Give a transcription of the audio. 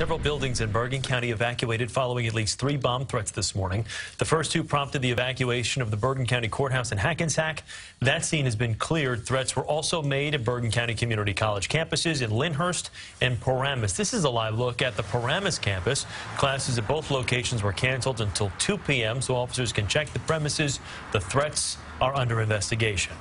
several buildings in Bergen County evacuated following at least three bomb threats this morning. The first two prompted the evacuation of the Bergen County Courthouse in Hackensack. That scene has been cleared. Threats were also made at Bergen County Community College campuses in Lyndhurst and Paramus. This is a live look at the Paramus campus. Classes at both locations were canceled until 2 p.m. so officers can check the premises. The threats are under investigation.